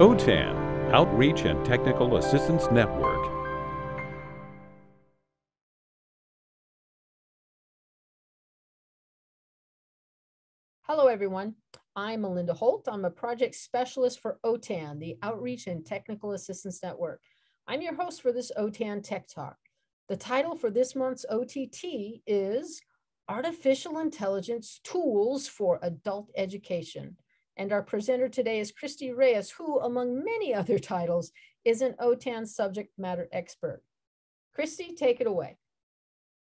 OTAN, Outreach and Technical Assistance Network. Hello, everyone. I'm Melinda Holt. I'm a project specialist for OTAN, the Outreach and Technical Assistance Network. I'm your host for this OTAN Tech Talk. The title for this month's OTT is Artificial Intelligence Tools for Adult Education. And our presenter today is Kristi Reyes, who, among many other titles, is an OTAN subject matter expert. Kristi, take it away.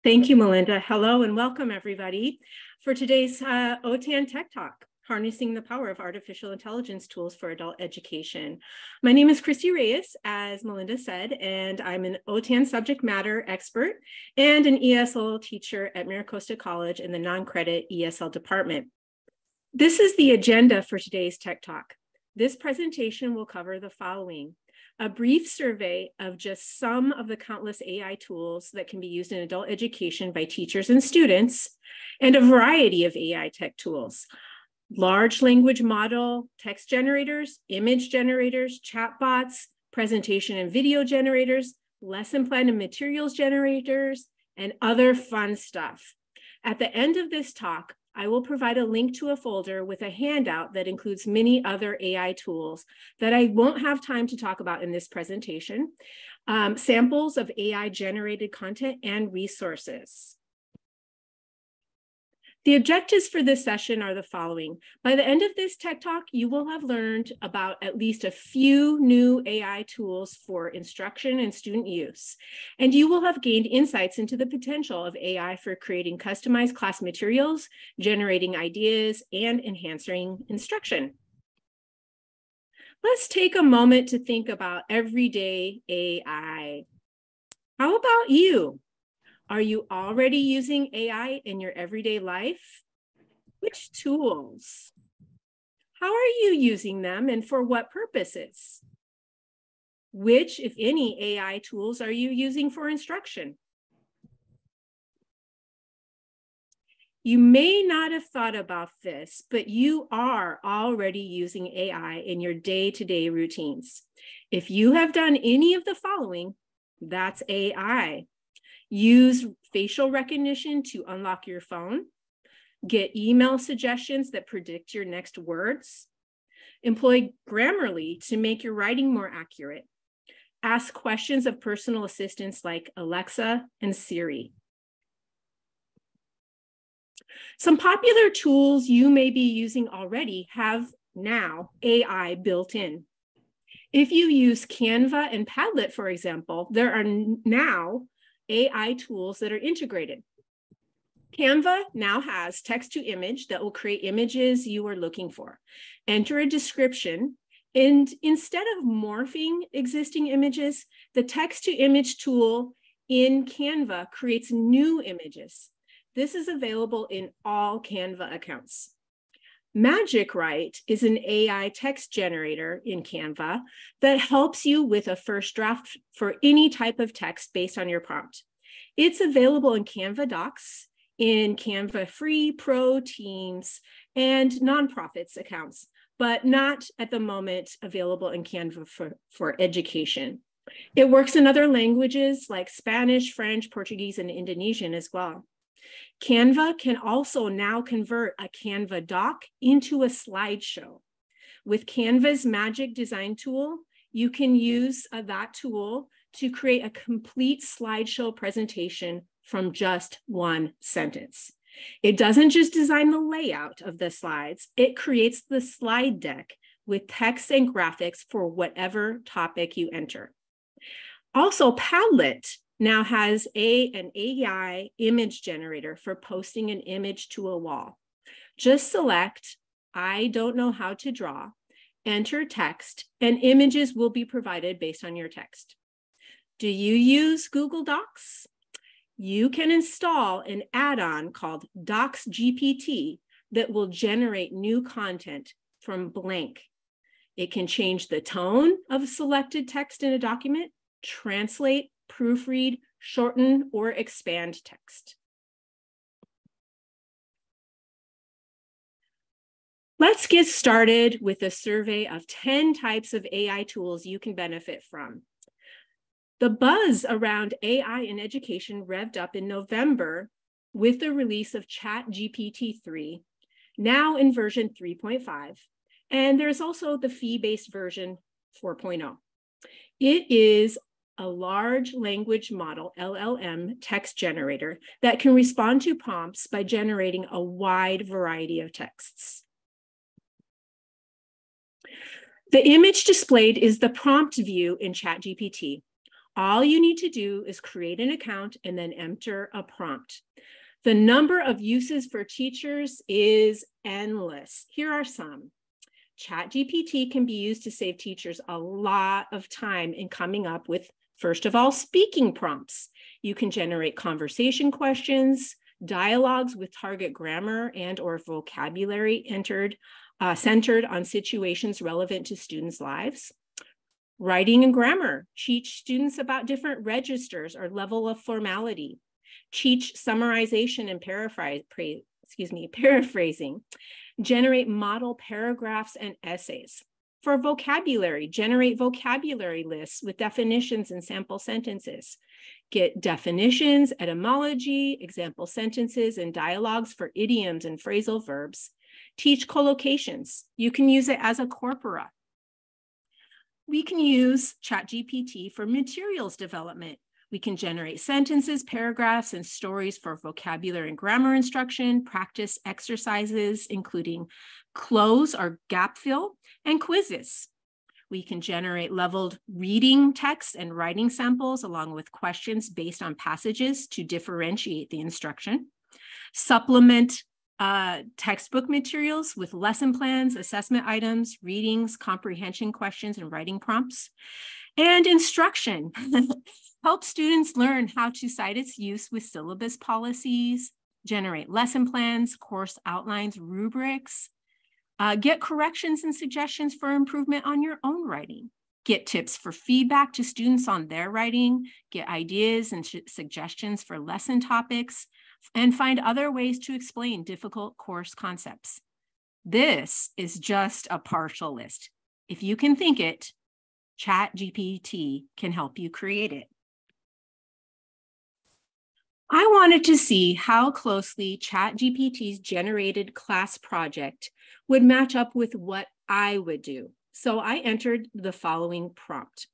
Thank you, Melinda. Hello and welcome, everybody, for today's uh, OTAN Tech Talk, Harnessing the Power of Artificial Intelligence Tools for Adult Education. My name is Kristi Reyes, as Melinda said, and I'm an OTAN subject matter expert and an ESL teacher at MiraCosta College in the non-credit ESL department. This is the agenda for today's Tech Talk. This presentation will cover the following. A brief survey of just some of the countless AI tools that can be used in adult education by teachers and students, and a variety of AI tech tools. Large language model, text generators, image generators, chatbots, presentation and video generators, lesson plan and materials generators, and other fun stuff. At the end of this talk, I will provide a link to a folder with a handout that includes many other AI tools that I won't have time to talk about in this presentation, um, samples of AI generated content and resources. The objectives for this session are the following. By the end of this Tech Talk, you will have learned about at least a few new AI tools for instruction and student use, and you will have gained insights into the potential of AI for creating customized class materials, generating ideas, and enhancing instruction. Let's take a moment to think about everyday AI. How about you? Are you already using AI in your everyday life? Which tools? How are you using them and for what purposes? Which, if any, AI tools are you using for instruction? You may not have thought about this, but you are already using AI in your day to day routines. If you have done any of the following, that's AI. Use facial recognition to unlock your phone. Get email suggestions that predict your next words. Employ Grammarly to make your writing more accurate. Ask questions of personal assistants like Alexa and Siri. Some popular tools you may be using already have now AI built in. If you use Canva and Padlet, for example, there are now AI tools that are integrated. Canva now has text to image that will create images you are looking for. Enter a description, and instead of morphing existing images, the text to image tool in Canva creates new images. This is available in all Canva accounts. Magic Write is an AI text generator in Canva that helps you with a first draft for any type of text based on your prompt. It's available in Canva Docs, in Canva Free, Pro, Teams, and nonprofits accounts, but not at the moment available in Canva for, for education. It works in other languages like Spanish, French, Portuguese, and Indonesian as well. Canva can also now convert a Canva doc into a slideshow. With Canva's magic design tool, you can use uh, that tool to create a complete slideshow presentation from just one sentence. It doesn't just design the layout of the slides, it creates the slide deck with text and graphics for whatever topic you enter. Also, Padlet now has a, an AI image generator for posting an image to a wall. Just select, I don't know how to draw, enter text, and images will be provided based on your text. Do you use Google Docs? You can install an add-on called Docs GPT that will generate new content from blank. It can change the tone of selected text in a document, translate proofread, shorten, or expand text. Let's get started with a survey of 10 types of AI tools you can benefit from. The buzz around AI in education revved up in November with the release of ChatGPT 3, now in version 3.5. And there's also the fee-based version 4.0. It is a large language model, LLM, text generator that can respond to prompts by generating a wide variety of texts. The image displayed is the prompt view in ChatGPT. All you need to do is create an account and then enter a prompt. The number of uses for teachers is endless. Here are some. ChatGPT can be used to save teachers a lot of time in coming up with, first of all, speaking prompts. You can generate conversation questions, dialogues with target grammar and or vocabulary entered uh, centered on situations relevant to students' lives. Writing and grammar, teach students about different registers or level of formality. Teach summarization and paraphrase, excuse me, paraphrasing. Generate model paragraphs and essays. For vocabulary, generate vocabulary lists with definitions and sample sentences. Get definitions, etymology, example sentences, and dialogues for idioms and phrasal verbs. Teach collocations. You can use it as a corpora. We can use ChatGPT for materials development. We can generate sentences, paragraphs, and stories for vocabulary and grammar instruction, practice exercises, including cloze or gap fill, and quizzes. We can generate leveled reading texts and writing samples along with questions based on passages to differentiate the instruction. Supplement uh, textbook materials with lesson plans, assessment items, readings, comprehension questions, and writing prompts. And instruction. Help students learn how to cite its use with syllabus policies, generate lesson plans, course outlines, rubrics, uh, get corrections and suggestions for improvement on your own writing. Get tips for feedback to students on their writing, get ideas and suggestions for lesson topics, and find other ways to explain difficult course concepts. This is just a partial list. If you can think it, ChatGPT can help you create it. I wanted to see how closely ChatGPT's generated class project would match up with what I would do. So I entered the following prompt.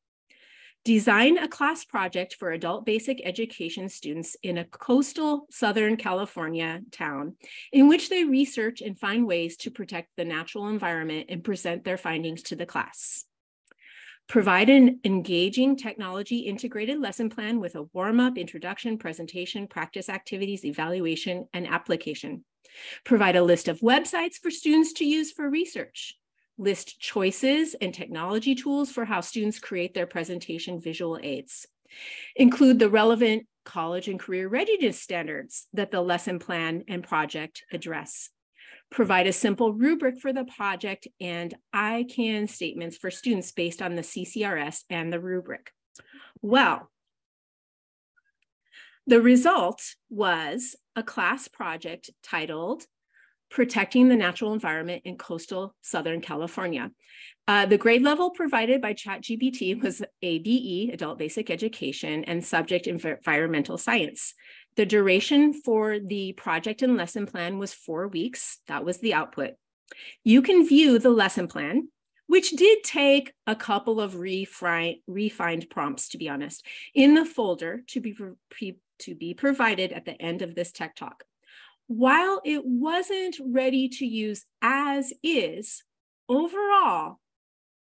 Design a class project for adult basic education students in a coastal Southern California town in which they research and find ways to protect the natural environment and present their findings to the class. Provide an engaging technology integrated lesson plan with a warm up, introduction, presentation, practice activities, evaluation, and application. Provide a list of websites for students to use for research list choices and technology tools for how students create their presentation visual aids. Include the relevant college and career readiness standards that the lesson plan and project address. Provide a simple rubric for the project and I can statements for students based on the CCRS and the rubric. Well, the result was a class project titled protecting the natural environment in coastal Southern California. Uh, the grade level provided by ChatGPT was ABE, Adult Basic Education, and Subject Environmental Science. The duration for the project and lesson plan was four weeks. That was the output. You can view the lesson plan, which did take a couple of refined, refined prompts, to be honest, in the folder to be, to be provided at the end of this tech talk while it wasn't ready to use as is, overall,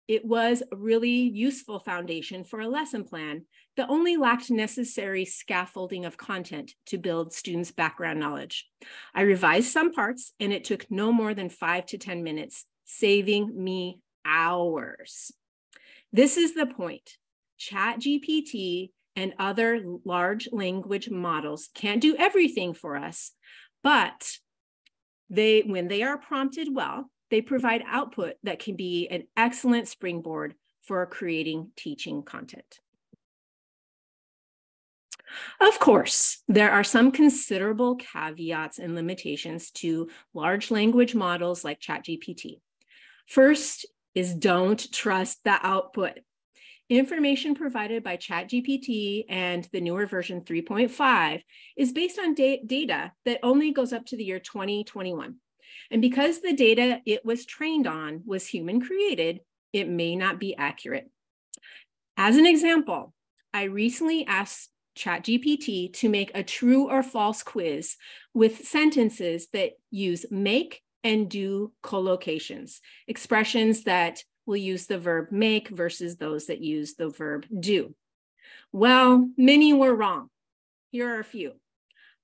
it was a really useful foundation for a lesson plan that only lacked necessary scaffolding of content to build students' background knowledge. I revised some parts and it took no more than five to 10 minutes, saving me hours. This is the point. ChatGPT and other large language models can't do everything for us, but they, when they are prompted well, they provide output that can be an excellent springboard for creating teaching content. Of course, there are some considerable caveats and limitations to large language models like ChatGPT. First is don't trust the output. Information provided by ChatGPT and the newer version 3.5 is based on da data that only goes up to the year 2021. And because the data it was trained on was human created, it may not be accurate. As an example, I recently asked ChatGPT to make a true or false quiz with sentences that use make and do collocations, expressions that will use the verb make versus those that use the verb do. Well, many were wrong. Here are a few.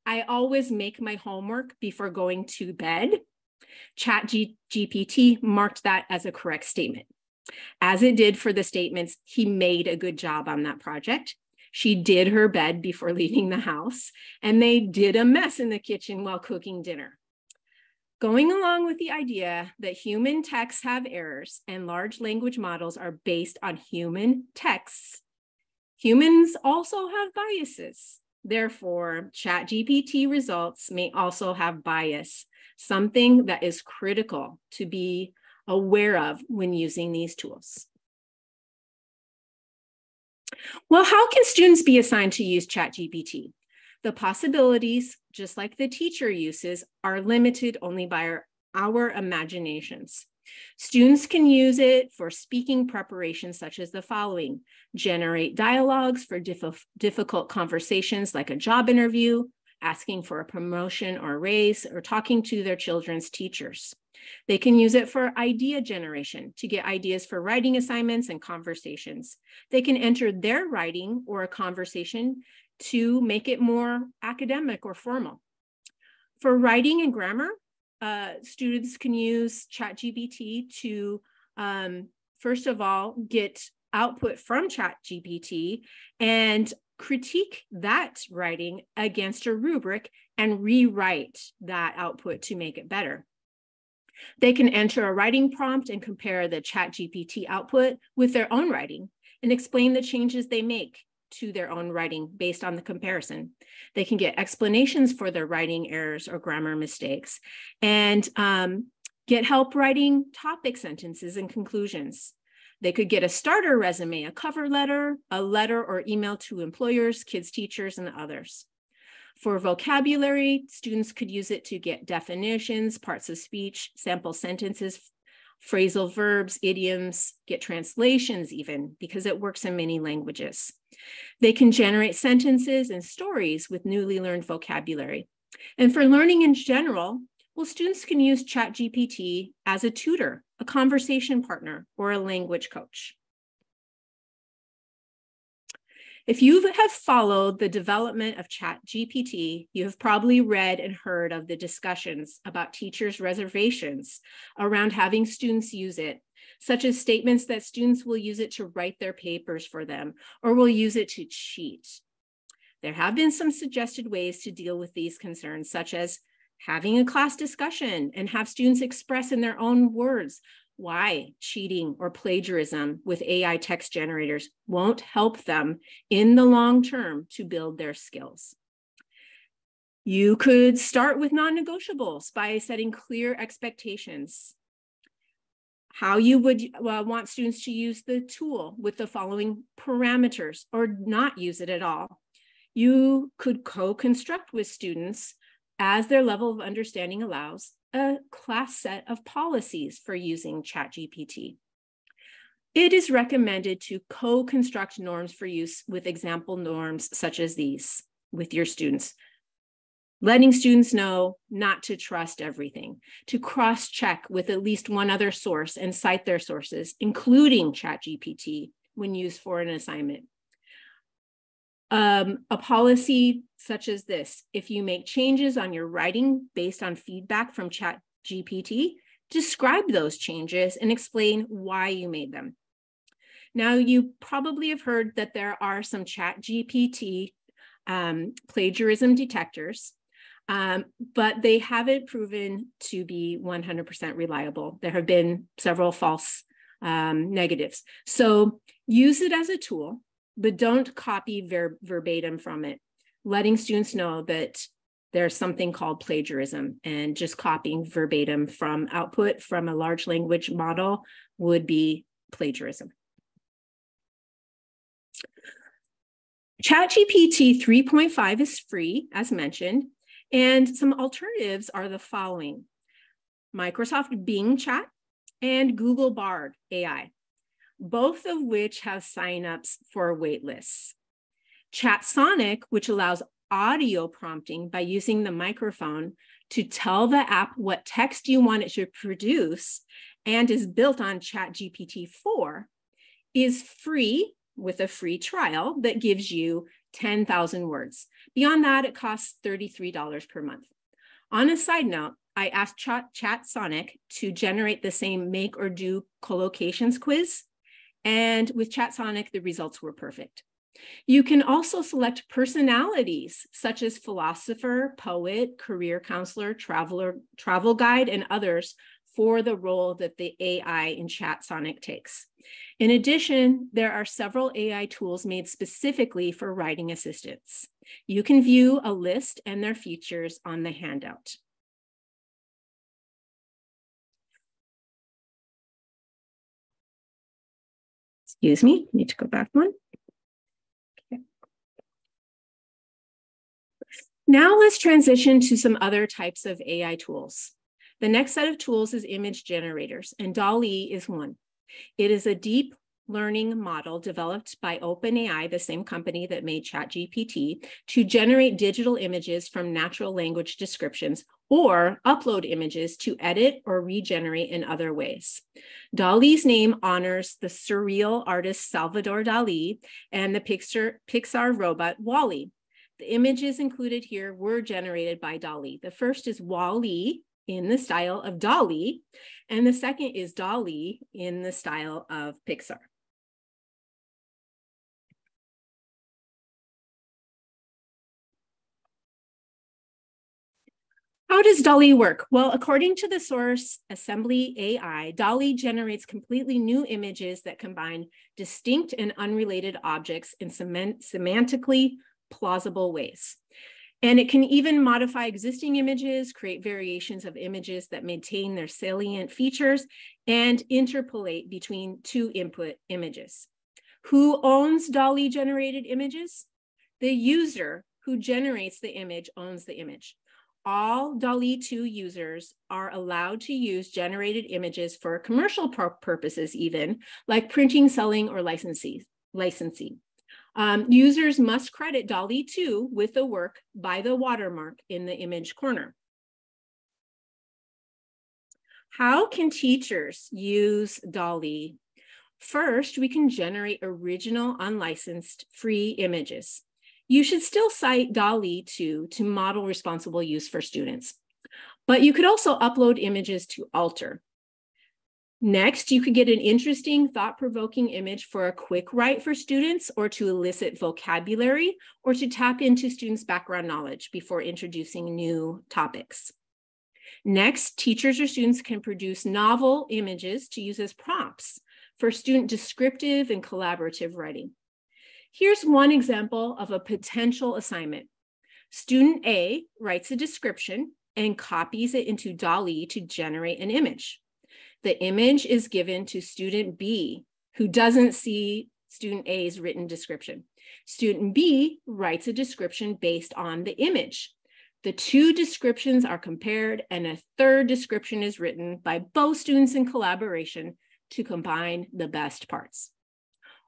I always make my homework before going to bed. ChatGPT marked that as a correct statement. As it did for the statements, he made a good job on that project. She did her bed before leaving the house, and they did a mess in the kitchen while cooking dinner. Going along with the idea that human texts have errors and large language models are based on human texts, humans also have biases. Therefore, ChatGPT results may also have bias, something that is critical to be aware of when using these tools. Well, how can students be assigned to use ChatGPT? The possibilities, just like the teacher uses, are limited only by our, our imaginations. Students can use it for speaking preparation, such as the following, generate dialogues for diff difficult conversations like a job interview, asking for a promotion or raise, or talking to their children's teachers. They can use it for idea generation to get ideas for writing assignments and conversations. They can enter their writing or a conversation to make it more academic or formal. For writing and grammar, uh, students can use ChatGPT to, um, first of all, get output from ChatGPT and critique that writing against a rubric and rewrite that output to make it better. They can enter a writing prompt and compare the ChatGPT output with their own writing and explain the changes they make to their own writing based on the comparison. They can get explanations for their writing errors or grammar mistakes and um, get help writing topic sentences and conclusions. They could get a starter resume, a cover letter, a letter or email to employers, kids, teachers, and others. For vocabulary, students could use it to get definitions, parts of speech, sample sentences, phrasal verbs, idioms, get translations even, because it works in many languages. They can generate sentences and stories with newly learned vocabulary. And for learning in general, well, students can use ChatGPT as a tutor, a conversation partner, or a language coach. If you have followed the development of ChatGPT, you have probably read and heard of the discussions about teachers' reservations around having students use it, such as statements that students will use it to write their papers for them or will use it to cheat. There have been some suggested ways to deal with these concerns, such as having a class discussion and have students express in their own words why cheating or plagiarism with AI text generators won't help them in the long term to build their skills. You could start with non negotiables by setting clear expectations. How you would want students to use the tool with the following parameters or not use it at all. You could co construct with students as their level of understanding allows a class set of policies for using ChatGPT. It is recommended to co-construct norms for use with example norms such as these with your students. Letting students know not to trust everything, to cross-check with at least one other source and cite their sources, including ChatGPT when used for an assignment. Um, a policy such as this, if you make changes on your writing based on feedback from Chat GPT, describe those changes and explain why you made them. Now, you probably have heard that there are some Chat GPT um, plagiarism detectors, um, but they haven't proven to be 100% reliable. There have been several false um, negatives. So use it as a tool but don't copy ver verbatim from it. letting students know that there's something called plagiarism and just copying verbatim from output from a large language model would be plagiarism. ChatGPT 3.5 is free, as mentioned, and some alternatives are the following. Microsoft Bing Chat and Google Bard AI, both of which have signups for waitlists. ChatSonic, which allows audio prompting by using the microphone to tell the app what text you want it to produce and is built on ChatGPT 4, is free with a free trial that gives you 10,000 words. Beyond that, it costs $33 per month. On a side note, I asked ChatSonic to generate the same make or do collocations quiz. And with ChatSonic, the results were perfect. You can also select personalities such as philosopher, poet, career counselor, traveler, travel guide, and others for the role that the AI in ChatSonic takes. In addition, there are several AI tools made specifically for writing assistants. You can view a list and their features on the handout. Excuse me, need to go back one. Okay. Now let's transition to some other types of AI tools. The next set of tools is image generators, and DALL-E is one. It is a deep learning model developed by OpenAI, the same company that made ChatGPT, to generate digital images from natural language descriptions or upload images to edit or regenerate in other ways. DALL-E's name honors the surreal artist Salvador Dali and the Pixar, robot WALL-E. The images included here were generated by DALL-E. The first is WALL-E, in the style of Dali, and the second is Dali in the style of Pixar. How does DALL-E work? Well, according to the source Assembly AI, DALL-E generates completely new images that combine distinct and unrelated objects in semantically plausible ways. And it can even modify existing images, create variations of images that maintain their salient features, and interpolate between two input images. Who owns DALL-E generated images? The user who generates the image owns the image. All DALL-E 2 users are allowed to use generated images for commercial purposes, even like printing, selling, or licensing. licensing. Um, users must credit DALL-E 2 with the work by the watermark in the image corner. How can teachers use DALL-E? First, we can generate original unlicensed free images. You should still cite DALL-E 2 to model responsible use for students. But you could also upload images to Alter. Next, you could get an interesting, thought provoking image for a quick write for students or to elicit vocabulary or to tap into students' background knowledge before introducing new topics. Next, teachers or students can produce novel images to use as prompts for student descriptive and collaborative writing. Here's one example of a potential assignment. Student A writes a description and copies it into DALL-E to generate an image. The image is given to student B, who doesn't see student A's written description. Student B writes a description based on the image. The two descriptions are compared and a third description is written by both students in collaboration to combine the best parts.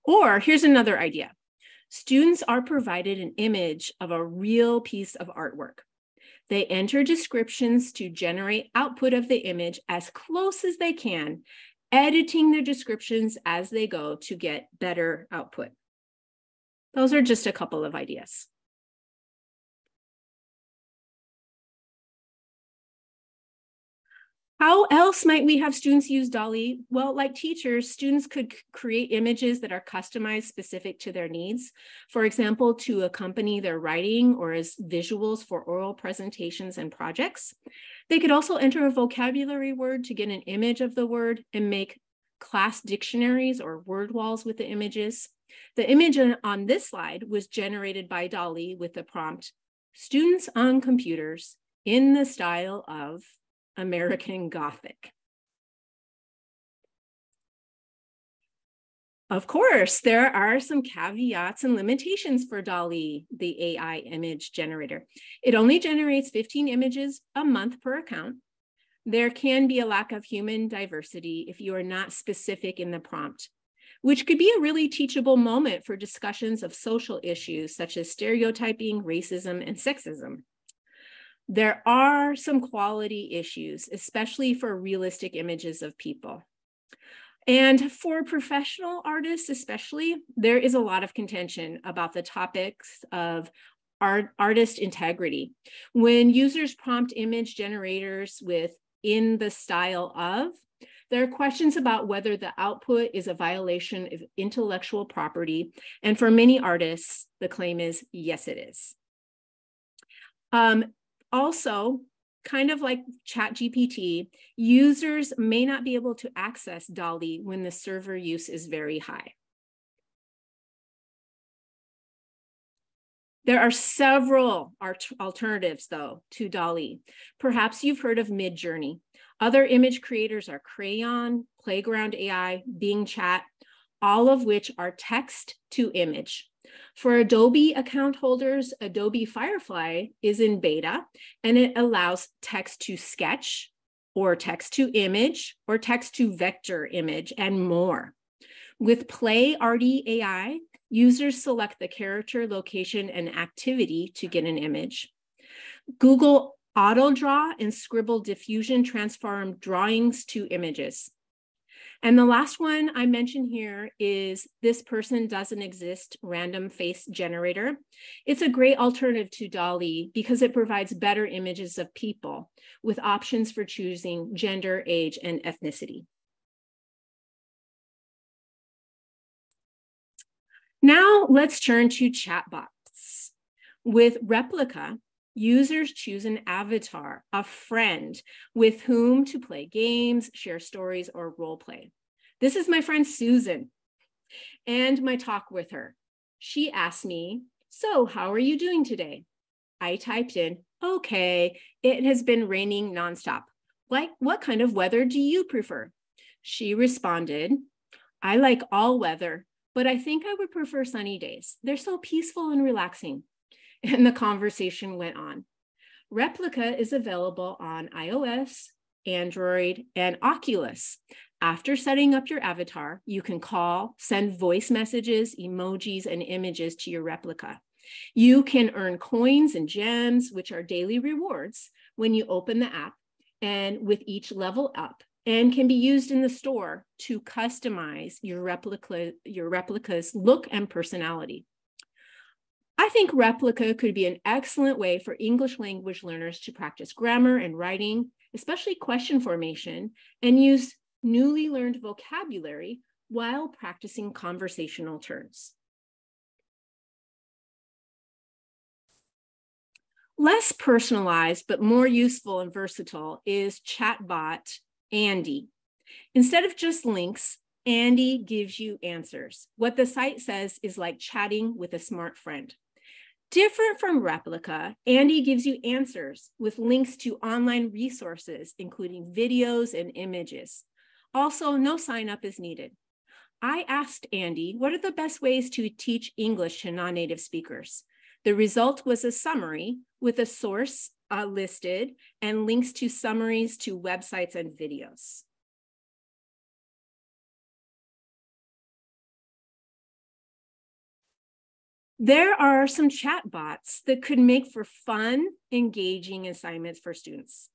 Or here's another idea. Students are provided an image of a real piece of artwork. They enter descriptions to generate output of the image as close as they can, editing their descriptions as they go to get better output. Those are just a couple of ideas. How else might we have students use DALL-E? Well, like teachers, students could create images that are customized specific to their needs. For example, to accompany their writing or as visuals for oral presentations and projects. They could also enter a vocabulary word to get an image of the word and make class dictionaries or word walls with the images. The image on this slide was generated by DALL-E with the prompt, students on computers in the style of American Gothic. Of course, there are some caveats and limitations for DALL-E, the AI image generator. It only generates 15 images a month per account. There can be a lack of human diversity if you are not specific in the prompt, which could be a really teachable moment for discussions of social issues such as stereotyping, racism, and sexism. There are some quality issues, especially for realistic images of people. And for professional artists, especially, there is a lot of contention about the topics of art, artist integrity. When users prompt image generators with in the style of, there are questions about whether the output is a violation of intellectual property. And for many artists, the claim is yes, it is. Um, also, kind of like ChatGPT, users may not be able to access DALL-E when the server use is very high. There are several alternatives, though, to DALL-E. Perhaps you've heard of Midjourney. Other image creators are Craiyon, Playground AI, Bing Chat, all of which are text to image. For Adobe account holders, Adobe Firefly is in beta and it allows text to sketch or text to image or text to vector image and more. With Play RD AI, users select the character, location, and activity to get an image. Google Auto Draw and Scribble Diffusion transform drawings to images. And the last one I mention here is this person doesn't exist random face generator. It's a great alternative to DALL-E because it provides better images of people with options for choosing gender, age, and ethnicity. Now let's turn to chatbots. With Replika, users choose an avatar, a friend with whom to play games, share stories, or role play. This is my friend Susan and my talk with her. She asked me, So, how are you doing today? I typed in, Okay, it has been raining nonstop. Like, what kind of weather do you prefer? She responded, I like all weather, but I think I would prefer sunny days. They're so peaceful and relaxing. And the conversation went on. Replika is available on iOS, Android, and Oculus. After setting up your avatar, you can call, send voice messages, emojis, and images to your Replika. You can earn coins and gems, which are daily rewards, when you open the app and with each level up and can be used in the store to customize your Replika your Replika's look and personality. I think Replika could be an excellent way for English language learners to practice grammar and writing, especially question formation, and use newly learned vocabulary while practicing conversational turns. Less personalized, but more useful and versatile is chatbot Andi. Instead of just links, Andi gives you answers. What the site says is like chatting with a smart friend. Different from Replika, Andi gives you answers with links to online resources, including videos and images. Also, no sign up is needed. I asked Andi, what are the best ways to teach English to non native speakers? The result was a summary with a source uh, listed and links to summaries to websites and videos. There are some chat bots that could make for fun, engaging assignments for students.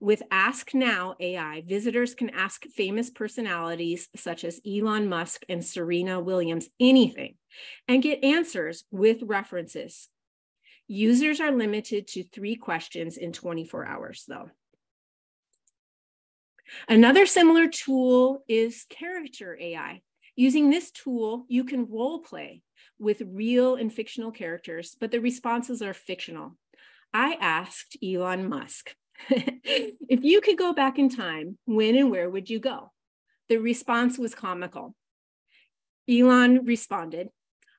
With Ask Now AI, visitors can ask famous personalities such as Elon Musk and Serena Williams anything and get answers with references. Users are limited to three questions in 24 hours, though. Another similar tool is Character AI. Using this tool, you can role play with real and fictional characters, but the responses are fictional. I asked Elon Musk, if you could go back in time, when and where would you go? The response was comical. Elon responded,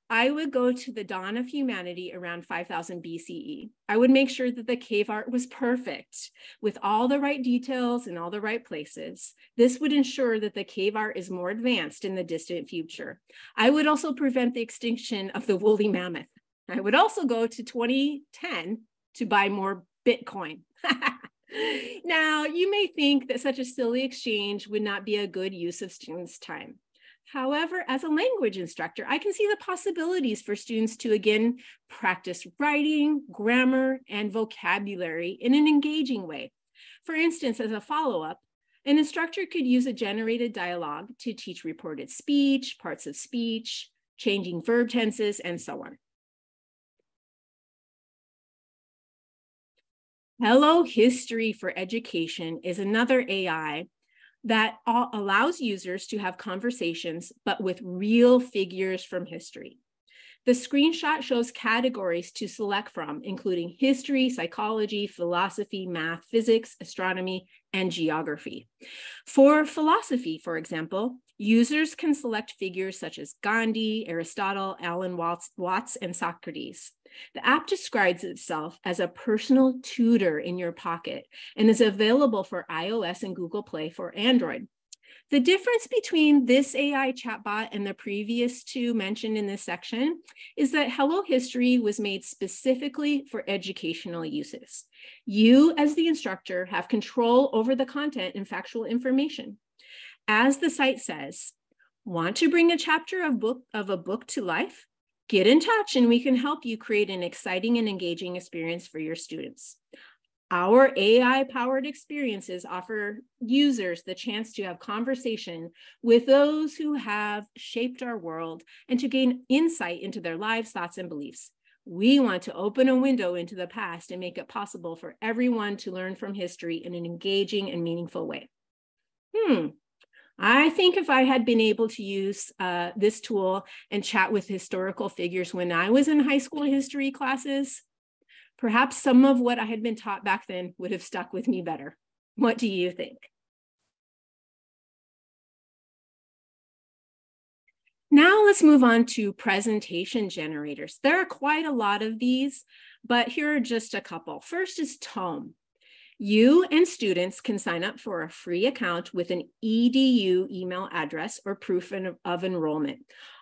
I would go to the dawn of humanity around 5000 BCE. I would make sure that the cave art was perfect with all the right details in all the right places. This would ensure that the cave art is more advanced in the distant future. I would also prevent the extinction of the woolly mammoth. I would also go to 2010 to buy more Bitcoin. now, you may think that such a silly exchange would not be a good use of students' time. However, as a language instructor, I can see the possibilities for students to again practice writing, grammar, and vocabulary in an engaging way. For instance, as a follow-up, an instructor could use a generated dialogue to teach reported speech, parts of speech, changing verb tenses, and so on. Hello History for Education is another AI that allows users to have conversations, but with real figures from history. The screenshot shows categories to select from, including history, psychology, philosophy, math, physics, astronomy, and geography. For philosophy, for example, users can select figures such as Gandhi, Aristotle, Alan Watts, Watts and Socrates. The app describes itself as a personal tutor in your pocket and is available for iOS and Google Play for Android. The difference between this AI chatbot and the previous two mentioned in this section is that Hello History was made specifically for educational uses. You, as the instructor, have control over the content and factual information. As the site says, want to bring a chapter of, book, of a book to life? Get in touch and we can help you create an exciting and engaging experience for your students. Our AI powered experiences offer users the chance to have conversation with those who have shaped our world and to gain insight into their lives, thoughts, and beliefs. We want to open a window into the past and make it possible for everyone to learn from history in an engaging and meaningful way. Hmm, I think if I had been able to use uh, this tool and chat with historical figures when I was in high school history classes, perhaps some of what I had been taught back then would have stuck with me better. What do you think? Now let's move on to presentation generators. There are quite a lot of these, but here are just a couple. First is Tome. You and students can sign up for a free account with an EDU email address or proof of enrollment.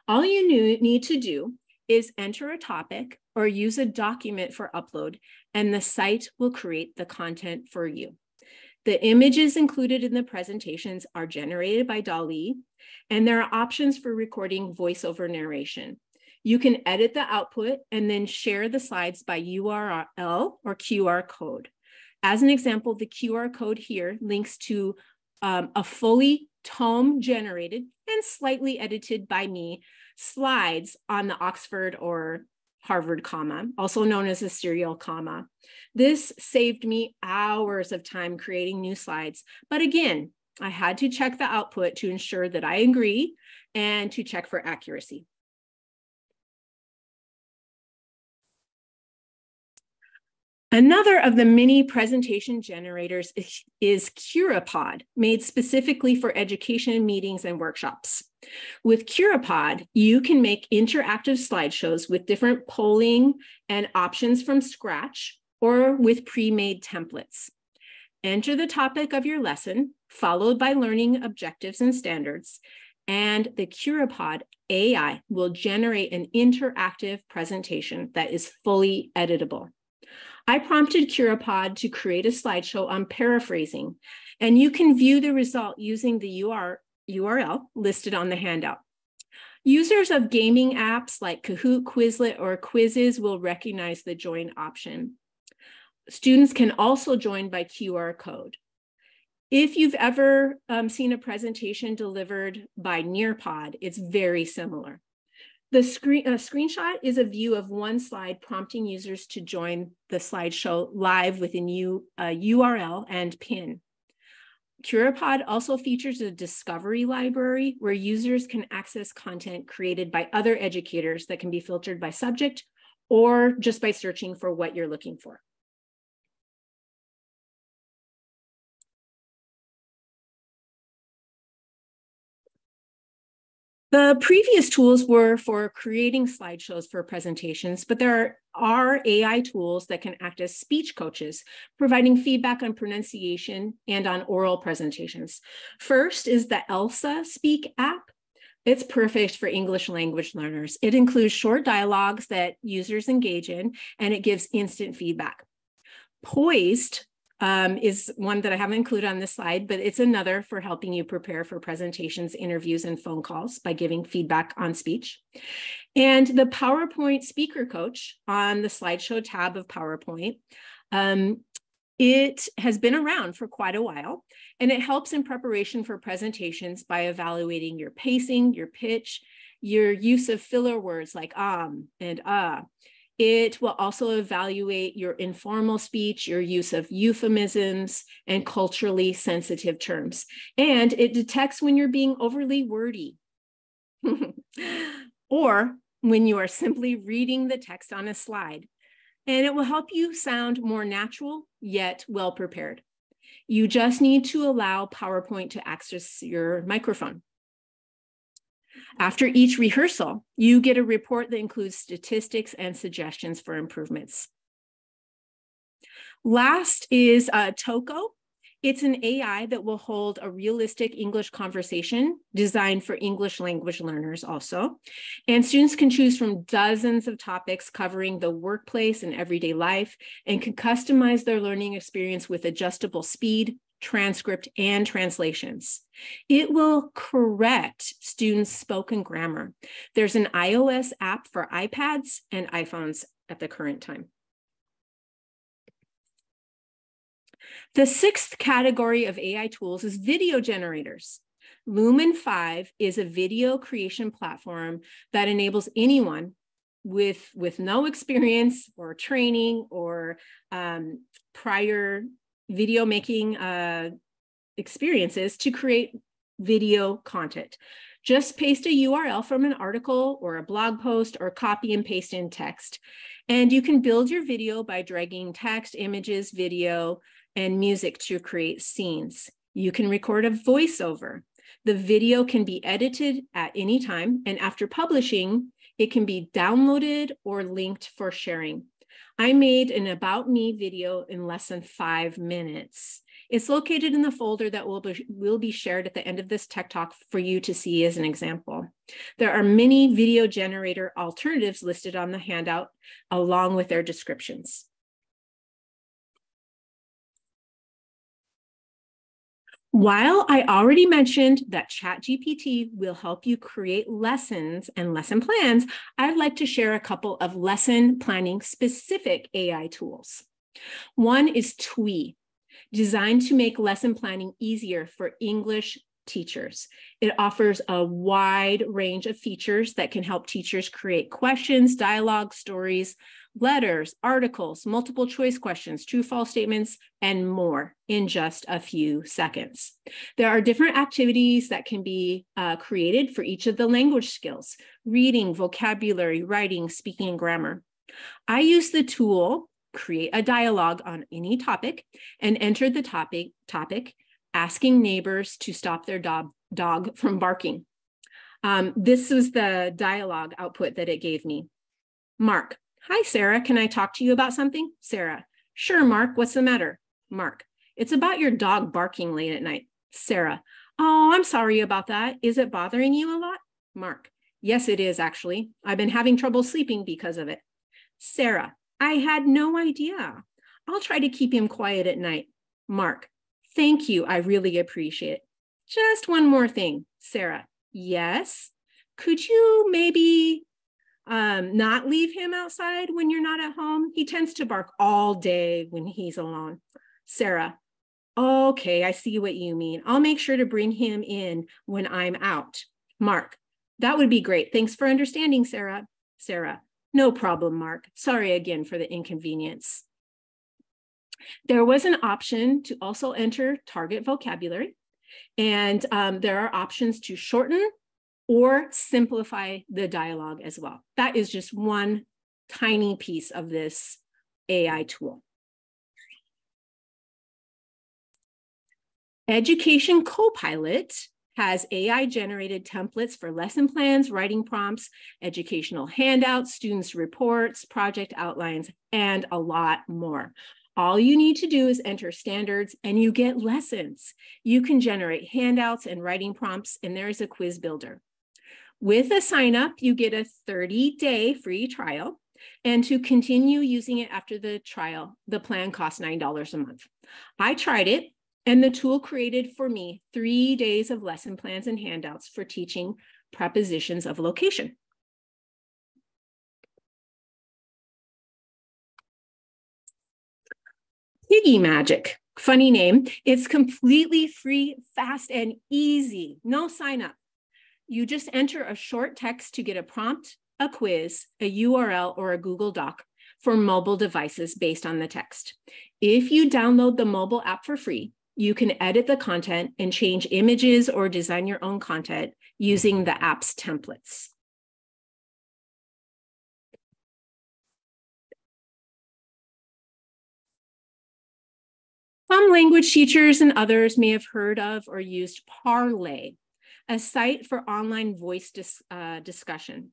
All you need to do is enter a topic or use a document for upload, and the site will create the content for you. The images included in the presentations are generated by DALL-E, and there are options for recording voiceover narration. You can edit the output and then share the slides by URL or QR code. As an example, the QR code here links to um, a fully tome generated and slightly edited by me slides on the Oxford or Harvard comma, also known as a serial comma. This saved me hours of time creating new slides. But again, I had to check the output to ensure that I agree and to check for accuracy. Another of the many presentation generators is, Curipod, made specifically for education meetings and workshops. With Curipod, you can make interactive slideshows with different polling and options from scratch or with pre-made templates. Enter the topic of your lesson, followed by learning objectives and standards, and the Curipod AI will generate an interactive presentation that is fully editable. I prompted Curipod to create a slideshow on paraphrasing, and you can view the result using the URL listed on the handout. Users of gaming apps like Kahoot, Quizlet, or Quizizz will recognize the join option. Students can also join by QR code. If you've ever um, seen a presentation delivered by Nearpod, it's very similar. The screen, screenshot is a view of one slide prompting users to join the slideshow live within U, uh, URL and PIN. Curipod also features a discovery library where users can access content created by other educators that can be filtered by subject or just by searching for what you're looking for. The previous tools were for creating slideshows for presentations, but there are AI tools that can act as speech coaches, providing feedback on pronunciation and on oral presentations. First is the ELSA Speak app. It's perfect for English language learners. It includes short dialogues that users engage in, and it gives instant feedback. Poised um, is one that I haven't included on this slide, but it's another for helping you prepare for presentations, interviews, and phone calls by giving feedback on speech. And the PowerPoint Speaker Coach on the slideshow tab of PowerPoint um, it has been around for quite a while, and it helps in preparation for presentations by evaluating your pacing, your pitch, your use of filler words like um and. Uh. It will also evaluate your informal speech, your use of euphemisms, and culturally sensitive terms. And it detects when you're being overly wordy or when you are simply reading the text on a slide and it will help you sound more natural yet well prepared. You just need to allow PowerPoint to access your microphone. After each rehearsal, you get a report that includes statistics and suggestions for improvements. Last is uh, Toco. It's an AI that will hold a realistic English conversation designed for English language learners also. And students can choose from dozens of topics covering the workplace and everyday life and can customize their learning experience with adjustable speed, transcript, and translations. It will correct students' spoken grammar. There's an iOS app for iPads and iPhones at the current time. The sixth category of AI tools is video generators. Lumen5 is a video creation platform that enables anyone with, with no experience or training or um, prior video making uh, experiences to create video content. Just paste a URL from an article or a blog post or copy and paste in text. And you can build your video by dragging text, images, video, and music to create scenes. You can record a voiceover. The video can be edited at any time, and after publishing, it can be downloaded or linked for sharing. I made an About Me video in less than five minutes. It's located in the folder that will be, will be shared at the end of this tech talk for you to see as an example. There are many video generator alternatives listed on the handout along with their descriptions. While I already mentioned that ChatGPT will help you create lessons and lesson plans, I'd like to share a couple of lesson planning specific AI tools. One is Twee, designed to make lesson planning easier for English teachers. It offers a wide range of features that can help teachers create questions, dialogue, stories, letters, articles, multiple choice questions, true false statements, and more in just a few seconds. There are different activities that can be uh, created for each of the language skills reading, vocabulary, writing, speaking, and grammar. I use the tool create a dialogue on any topic and enter the topic topic asking neighbors to stop their dog, dog from barking. Um, this was the dialogue output that it gave me. Mark, Hi, Sarah. Can I talk to you about something? Sarah. Sure, Mark. What's the matter? Mark. It's about your dog barking late at night. Sarah. Oh, I'm sorry about that. Is it bothering you a lot? Mark. Yes, it is actually. I've been having trouble sleeping because of it. Sarah. I had no idea. I'll try to keep him quiet at night. Mark. Thank you. I really appreciate it. Just one more thing. Sarah. Yes. Could you maybe um, not leave him outside when you're not at home. He tends to bark all day when he's alone. Sarah, okay, I see what you mean. I'll make sure to bring him in when I'm out. Mark, that would be great. Thanks for understanding, Sarah. Sarah, no problem, Mark. Sorry again for the inconvenience. There was an option to also enter target vocabulary. And um, there are options to shorten or simplify the dialogue as well. That is just one tiny piece of this AI tool. Education Copilot has AI generated templates for lesson plans, writing prompts, educational handouts, students' reports, project outlines, and a lot more. All you need to do is enter standards and you get lessons. You can generate handouts and writing prompts, and there's a quiz builder. With a sign up, you get a 30 day free trial. And to continue using it after the trial, the plan costs $9 a month. I tried it, and the tool created for me three days of lesson plans and handouts for teaching prepositions of location. Piggy Magic, funny name. It's completely free, fast, and easy. No sign up. You just enter a short text to get a prompt, a quiz, a URL, or a Google Doc for mobile devices based on the text. If you download the mobile app for free, you can edit the content and change images or design your own content using the app's templates. Some language teachers and others may have heard of or used Parlay, a site for online voice dis, uh, discussion.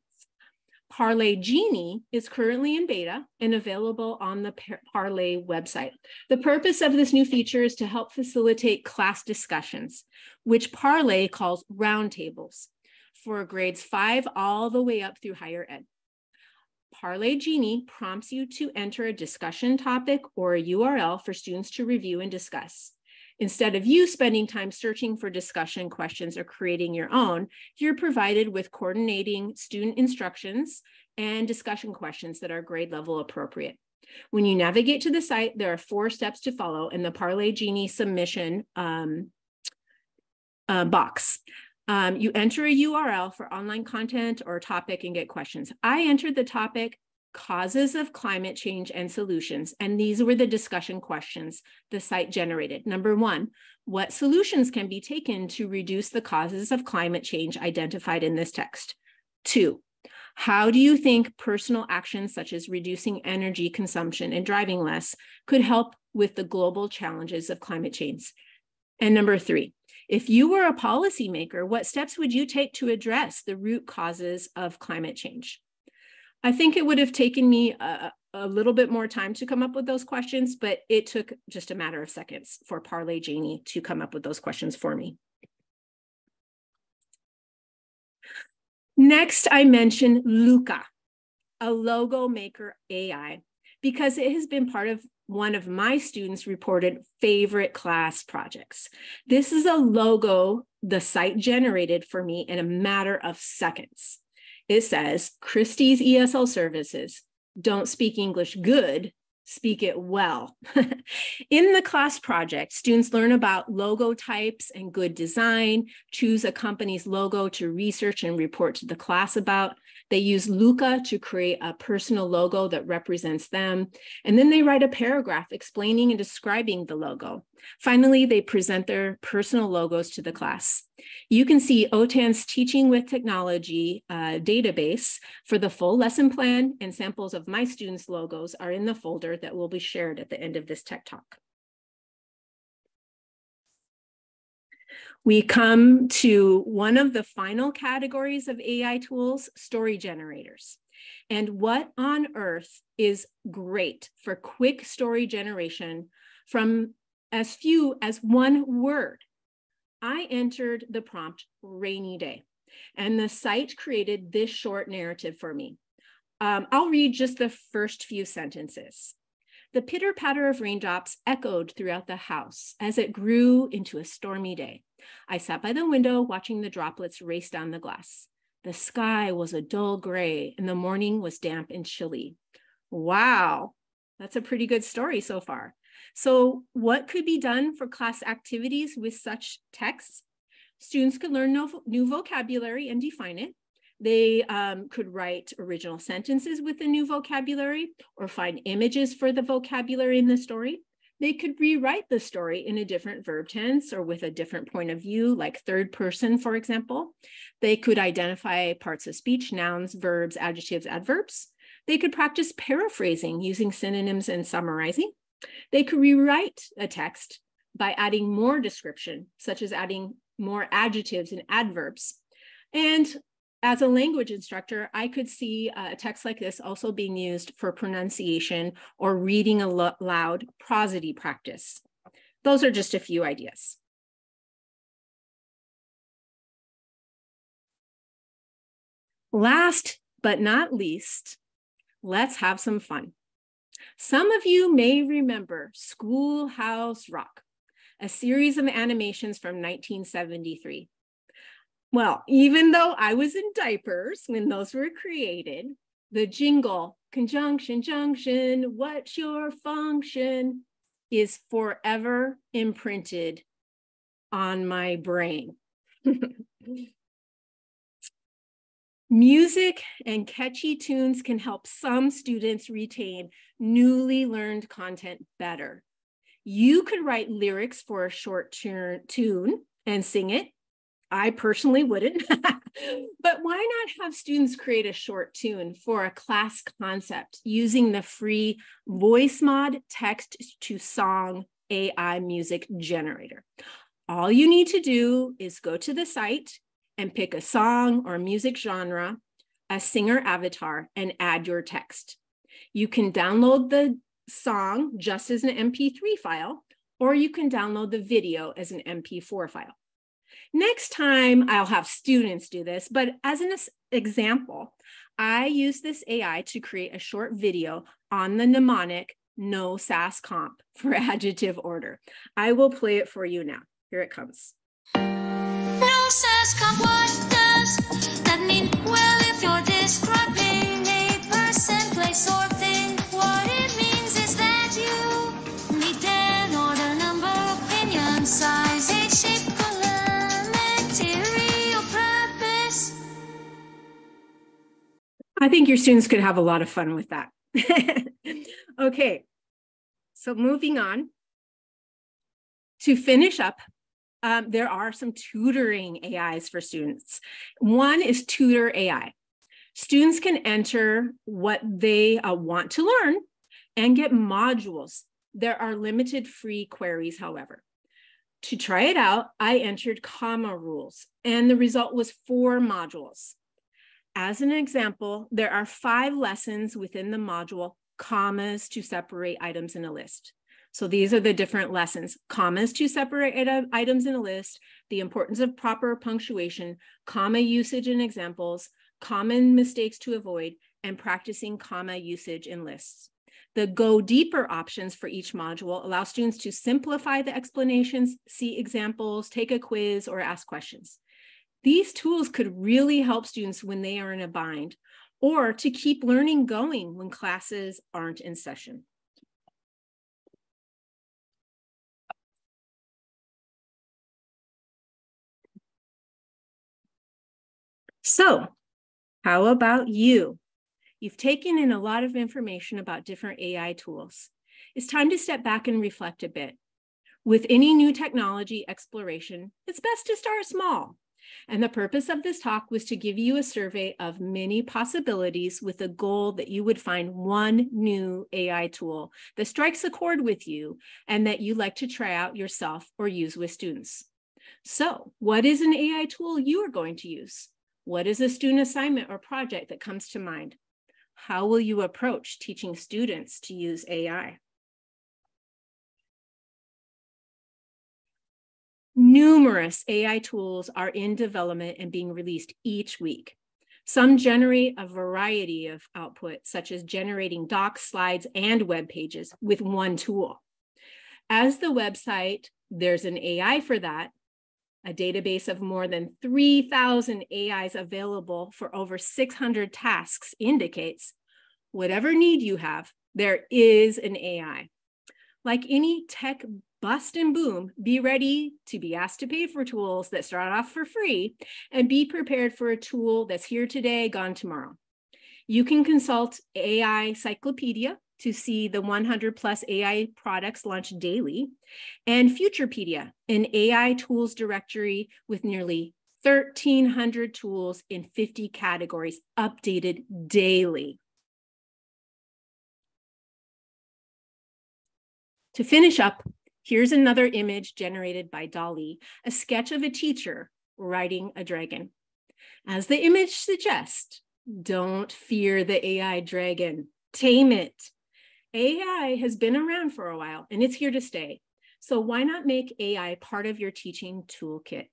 Parlay Genie is currently in beta and available on the Parlay website. The purpose of this new feature is to help facilitate class discussions, which Parlay calls roundtables for grades five all the way up through higher ed. Parlay Genie prompts you to enter a discussion topic or a URL for students to review and discuss. Instead of you spending time searching for discussion questions or creating your own, you're provided with coordinating student instructions and discussion questions that are grade level appropriate. When you navigate to the site, there are four steps to follow in the Parlay Genie submission um, uh, box. Um, you enter a URL for online content or topic and get questions. I entered the topic causes of climate change and solutions. And these were the discussion questions the site generated. Number one, what solutions can be taken to reduce the causes of climate change identified in this text? Two, how do you think personal actions such as reducing energy consumption and driving less could help with the global challenges of climate change? And number three, if you were a policymaker, what steps would you take to address the root causes of climate change? I think it would have taken me a, a, little bit more time to come up with those questions, but it took just a matter of seconds for Parlay Genie to come up with those questions for me. Next, I mentioned Looka, a logo maker AI, because it has been part of one of my students reported favorite class projects. This is a logo the site generated for me in a matter of seconds. It says Kristi's ESL services don't speak English good, speak it well. In the class project, students learn about logo types and good design, choose a company's logo to research and report to the class about, they use Looka to create a personal logo that represents them. And then they write a paragraph explaining and describing the logo. Finally, they present their personal logos to the class. You can see OTAN's Teaching with Technology uh, database for the full lesson plan and samples of my students' logos are in the folder that will be shared at the end of this tech talk. We come to one of the final categories of AI tools, story generators. And what on earth is great for quick story generation from as few as one word? I entered the prompt rainy day, and the site created this short narrative for me. Um, I'll read just the first few sentences. The pitter patter of raindrops echoed throughout the house as it grew into a stormy day. I sat by the window watching the droplets race down the glass. The sky was a dull gray and the morning was damp and chilly. Wow, that's a pretty good story so far. So, what could be done for class activities with such texts? Students could learn new vocabulary and define it. They um, could write original sentences with the new vocabulary or find images for the vocabulary in the story. They could rewrite the story in a different verb tense or with a different point of view, like third person, for example. They could identify parts of speech, nouns, verbs, adjectives, adverbs. They could practice paraphrasing using synonyms and summarizing. They could rewrite a text by adding more description, such as adding more adjectives and adverbs. And as a language instructor, I could see uh, a text like this also being used for pronunciation or reading aloud prosody practice. Those are just a few ideas. Last but not least, let's have some fun. Some of you may remember Schoolhouse Rock, a series of animations from 1973. Well, even though I was in diapers when those were created, the jingle, conjunction, junction, what's your function, is forever imprinted on my brain. Music and catchy tunes can help some students retain newly learned content better. You could write lyrics for a short tune and sing it. I personally wouldn't, but why not have students create a short tune for a class concept using the free VoiceMod text to song AI music generator? All you need to do is go to the site and pick a song or music genre, a singer avatar, and add your text. You can download the song just as an MP3 file, or you can download the video as an MP4 file. Next time, I'll have students do this, but as an example, I use this AI to create a short video on the mnemonic NOSASCOMP for adjective order. I will play it for you now. Here it comes come, what does that mean? Well, if you're describing I think your students could have a lot of fun with that. okay, so moving on. To finish up, um, there are some tutoring AIs for students. One is Tutor AI. Students can enter what they uh, want to learn and get modules. There are limited free queries, however. To try it out, I entered comma rules, and the result was four modules. As an example, there are five lessons within the module commas to separate items in a list. So these are the different lessons, commas to separate items in a list, the importance of proper punctuation, comma usage and examples, common mistakes to avoid, and practicing comma usage in lists. The go deeper options for each module allow students to simplify the explanations, see examples, take a quiz, or ask questions. These tools could really help students when they are in a bind or to keep learning going when classes aren't in session. So, how about you? You've taken in a lot of information about different AI tools. It's time to step back and reflect a bit. With any new technology exploration, it's best to start small. And the purpose of this talk was to give you a survey of many possibilities with the goal that you would find one new AI tool that strikes a chord with you and that you like to try out yourself or use with students. So, what is an AI tool you are going to use? What is a student assignment or project that comes to mind? How will you approach teaching students to use AI? Numerous AI tools are in development and being released each week. Some generate a variety of output, such as generating docs, slides, and web pages with one tool. As the website, there's an AI for that, a database of more than 3,000 AIs available for over 600 tasks indicates whatever need you have, there is an AI. Like any tech bust and boom, be ready to be asked to pay for tools that start off for free and be prepared for a tool that's here today, gone tomorrow. You can consult AI Cyclopedia to see the 100 plus AI products launched daily, and Futurepedia, an AI tools directory with nearly 1,300 tools in 50 categories updated daily. To finish up, Here's another image generated by DALL-E, a sketch of a teacher riding a dragon. As the image suggests, don't fear the AI dragon, tame it. AI has been around for a while and it's here to stay. So why not make AI part of your teaching toolkit?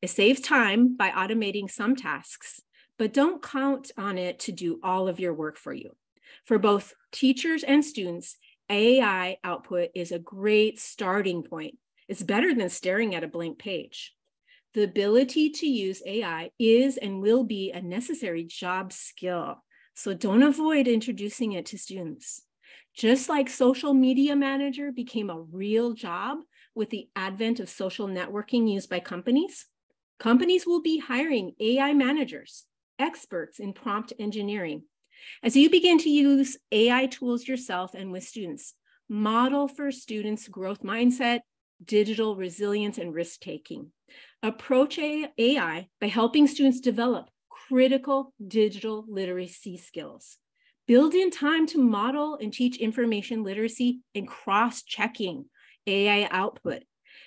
It saves time by automating some tasks, but don't count on it to do all of your work for you. For both teachers and students, AI output is a great starting point. It's better than staring at a blank page. The ability to use AI is and will be a necessary job skill. So don't avoid introducing it to students. Just like social media manager became a real job with the advent of social networking used by companies, companies will be hiring AI managers, experts in prompt engineering. As you begin to use AI tools yourself and with students, model for students growth mindset, digital resilience, and risk taking. Approach AI by helping students develop critical digital literacy skills build in time to model and teach information literacy and cross checking AI output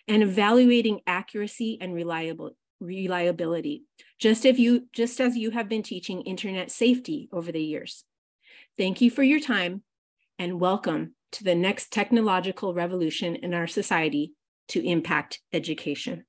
and evaluating accuracy and reliable, reliability, just, if you, just as you have been teaching internet safety over the years. Thank you for your time and welcome to the next technological revolution in our society to impact education.